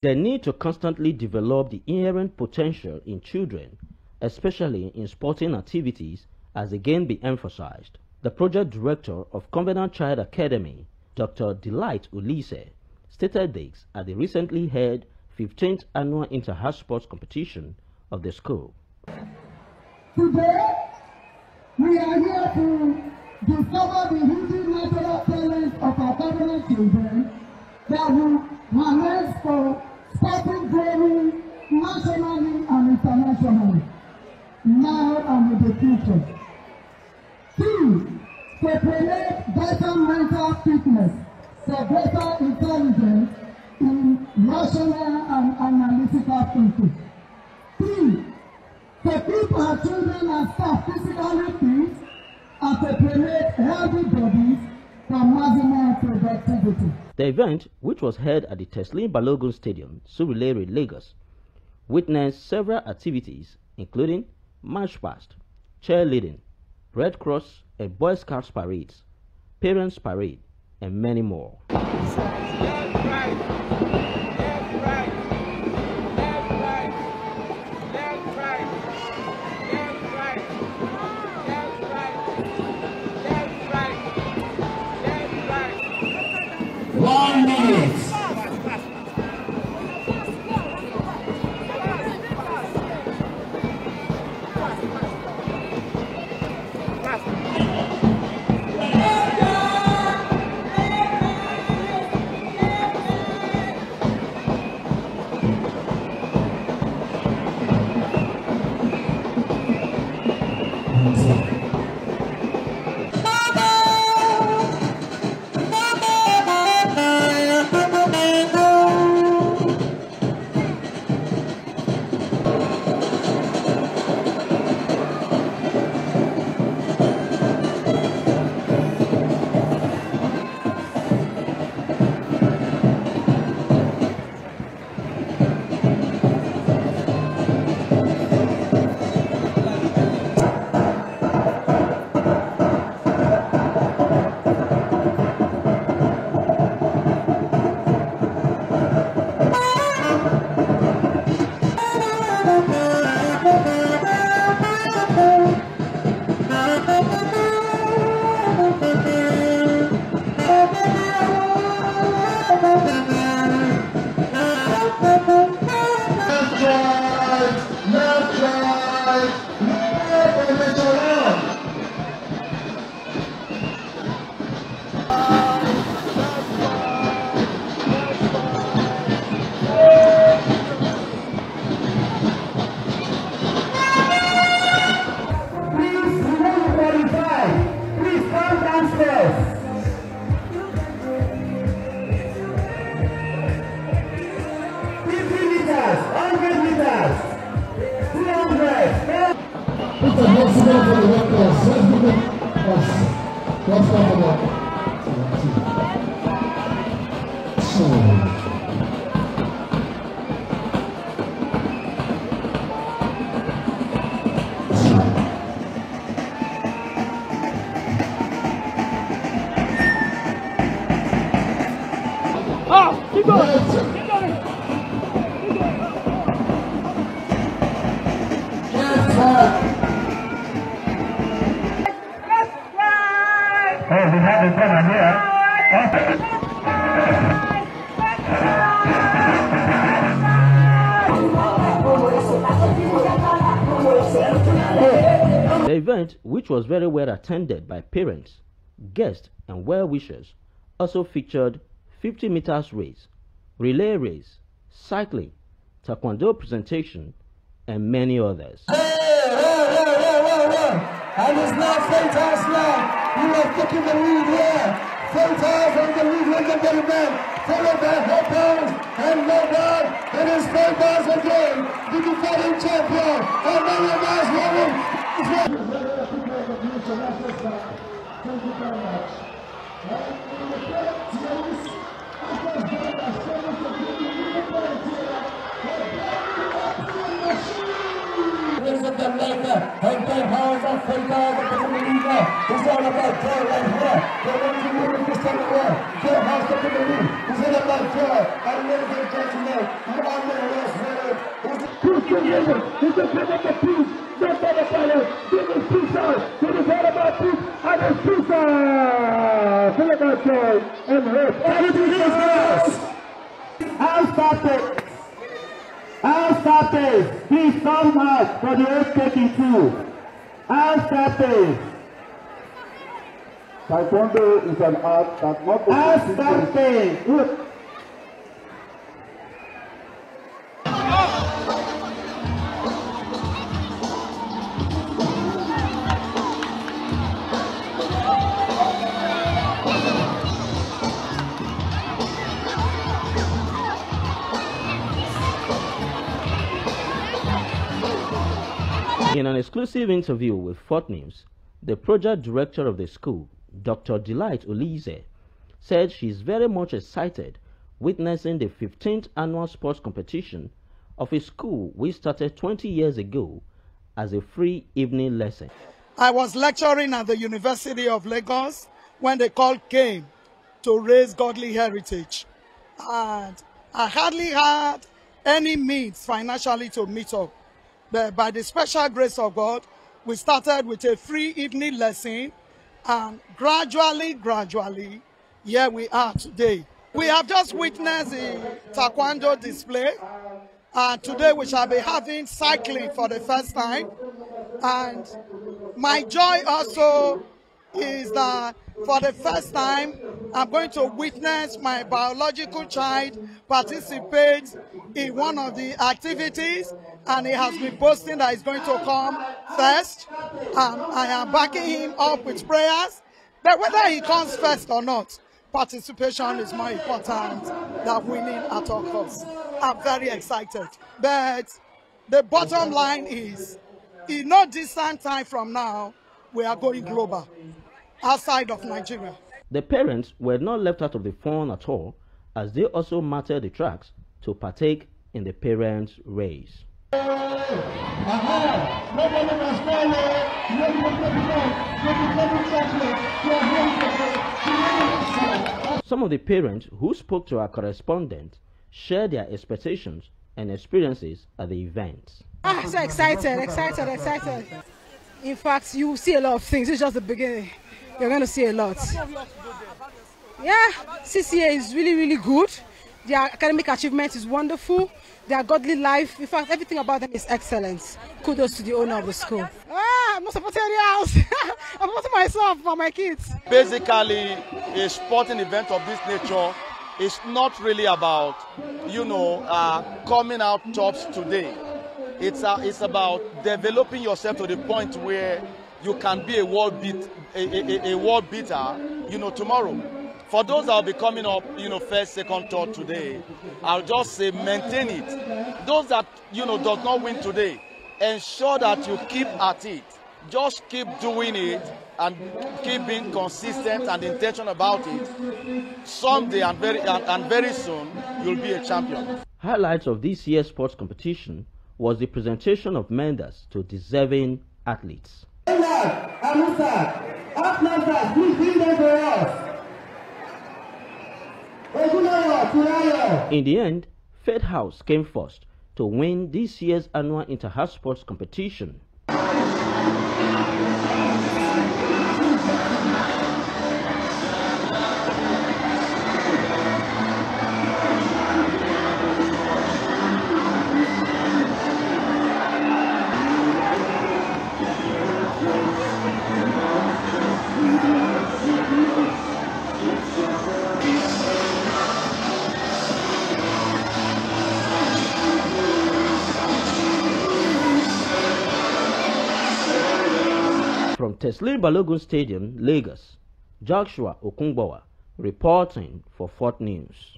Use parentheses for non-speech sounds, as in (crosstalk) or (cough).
The need to constantly develop the inherent potential in children, especially in sporting activities, has again been emphasized. The project director of Covenant Child Academy, Dr. Delight Ulise, stated this at the recently held 15th annual Inter-House Sports Competition of the school. Today, we are here to discover the hidden natural talents of our children that will harness for sporting glory nationally and internationally, now and in the future. Two, to promote better mental fitness for better intelligence in rational and analytical thinking. Three, to keep our children and staff physically fit and to promote healthy bodies for maximum productivity. The event, which was held at the Teslim Balogun Stadium, Surulere, Lagos, witnessed several activities including march past, cheerleading, Red Cross and Boy Scouts parades, parents parade, and many more. Mr. President for the Red Cross, let's give it us. Let's talk about So, Oh, keep going. The event, which was very well attended by parents, guests, and well-wishers, also featured 50 meters race, relay race, cycling, taekwondo presentation, and many others. Hey, hey, hey. And it's now Freitas now. You are taking the lead here. Freitas on the lead, ladies and gentlemen. Followed by Hoppers and Lobard. It is Freitas again, the defending champion. And many of us running. Ladies and gentlemen, and the house of Freitas of the League is all about joy right here. The one who really is the world. The house of the league is all about joy. And ladies and gentlemen, House carpet. House carpet. Please come out for the oath taking too. House carpet. Taekwondo is an art that not only carpet. Look. An exclusive interview with Fort News, the project director of the school, Dr. Delight Olize, said she is very much excited witnessing the 15th annual sports competition of a school which started 20 years ago as a free evening lesson. I was lecturing at the University of Lagos when the call came to raise godly heritage. And I hardly had any means financially to meet up. But by the special grace of God, we started with a free evening lesson and gradually, gradually, here we are today. We have just witnessed the taekwondo display and today we shall be having cycling for the first time. And my joy also is that for the first time, I'm going to witness my biological child participate in one of the activities, and he has been boasting that he's going to come first. And I am backing him up with prayers. But whether he comes first or not, participation is more important than winning at all costs. I'm very excited. But the bottom line is, in no distant time from now, we are going global outside of Nigeria. The parents were not left out of the fun at all as they also marked the tracks to partake in the parents' race. Some of the parents who spoke to our correspondent shared their expectations and experiences at the event. Ah, so excited, excited, excited. In fact, you will see a lot of things. It's just the beginning. You're going to see a lot. Yeah, CCA is really, really good. Their academic achievement is wonderful. Their godly life, in fact, everything about them is excellent. Kudos to the owner of the school. Ah, I'm not supporting any. (laughs) I'm supporting myself and my kids. basically a sporting event of this nature is not really about you know uh, coming out tops today it's uh, it's about developing yourself to the point where you can be a world beat a, a, a world beater you know tomorrow for those that will be coming up you know first second third today i'll just say maintain it those that you know does not win today ensure that you keep at it just keep doing it and keep being consistent and intentional about it someday and very and, and very soon you'll be a champion Highlights of this year's sports competition was the presentation of medals to deserving athletes. Amusa, Atlantas, please bring them for us. In the end, Fed House came first to win this year's annual Inter-House Sports competition. Teslim Balogun Stadium, Lagos, Joshua Okungbawa reporting for Fort News.